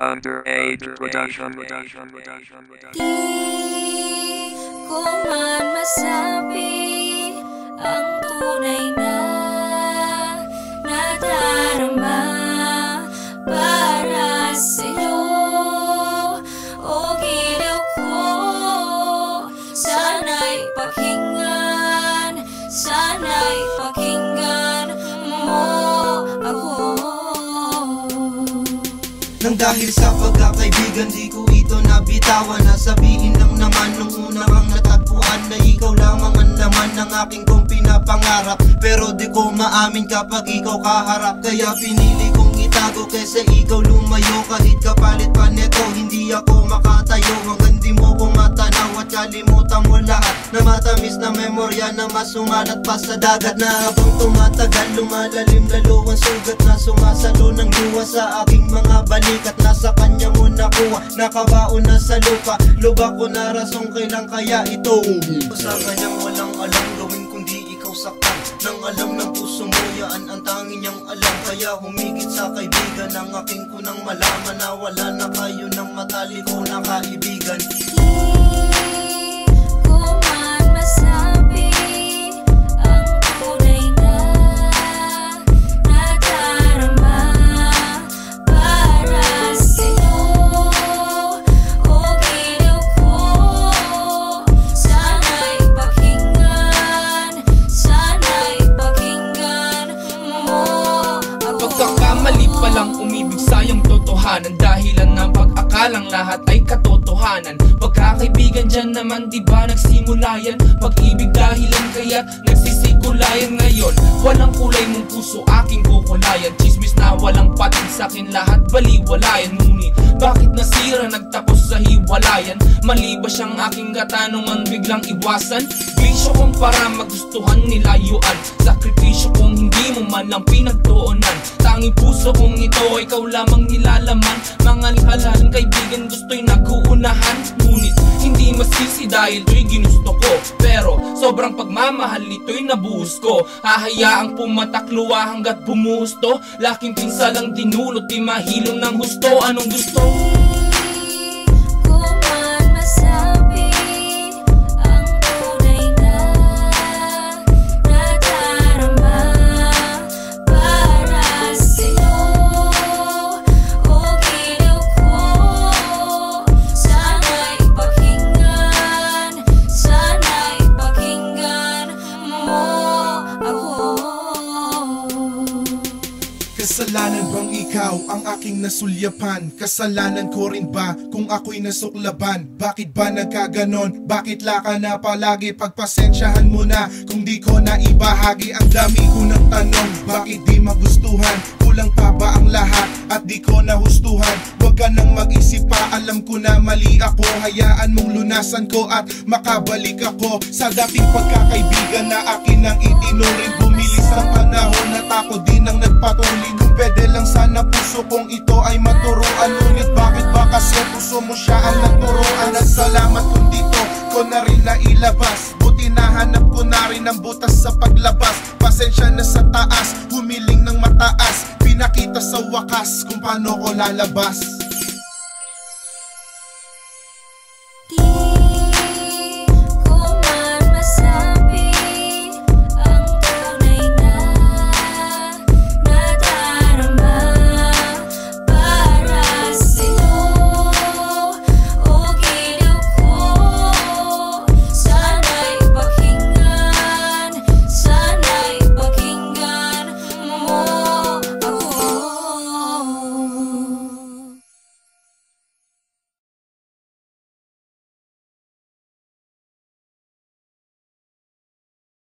Underage production. Di ko man masabi ang tunay na Nang dahil sa pagkakaibigan di ko ito nabitawan. Nasabihin lang naman nung una kang natagpuan Na ikaw lamang ang laman ng aking kong pinapangarap. Pero di ko maamin kapag ikaw kaharap. Kaya pinili kong itago kesa ikaw lumayo. Kahit kapalit pa neto hindi ako makatayo. Hanggang di mo ko matanaw at kalimutan mo lahat Na matamis na memorya na masumalat pa sa dagat. Na habang tumatagal lumalalim lalo ang sugat Na sumasalo ng luha sa aking mga balikat Nasa kanya mo nakuha, nakabaon na sa lupa. Lubak ko na rasong kailang kaya ito? Sa kanyang walang alam gawin kundi ikaw saktan. Nang alam ng puso mo yaan ang tanging niyang alam. Kaya humigit sa kaibigan ang aking kunang malaman Na wala na kayo ng mataliko na kaibigan totohanan Dahilan ng pag-akalang lahat ay katotohanan. Pagkakaibigan dyan naman di ba nagsimula yan? Pag-ibig dahilan kaya't nagsisigulayan ngayon. Walang puso aking kukulayan. Chismis na walang patin sa'kin lahat baliwalayan. Ngunit bakit nasira nagtapos sa hiwalayan? Mali ba siyang aking katanungan biglang iwasan? Bisyo kong para magustuhan nilayuan Sakripisyo kong hindi mo man lang pinagtuunan. Tanging puso kong ito ikaw lamang nilalaman. Mga lihalan kaibigan gusto'y naguunahan Ngunit hindi masisi dahil to'y ginusto ko. Pero sobrang pagmamahal nito'y nabuhos ko. Hahayaang pumatakluwa hanggat bumuhos to Laking pinsalang dinulot di mahilom ng husto. Anong gusto? Kasalanan bang ikaw ang aking nasulyapan? Kasalanan ko rin ba kung ako'y nasuklaban? Bakit ba nagkaganon? Bakit laka na palagi? Pagpasensyahan mo na kung di ko na ibahagi Ang dami ko ng tanong, bakit di magustuhan? Kulang pa ba ang lahat at di ko nahustuhan? Huwag ka nang mag-isip pa, alam ko na mali ako Hayaan mong lunasan ko at makabalik ako Sa dating pagkakaibigan na akin ang itinuring Bumilis ang panahon na rin nailabas. Buti nahanap ko na rin ang butas sa paglabas. Pasensya na sa taas, humiling ng mataas. Pinakita sa wakas kung paano ko lalabas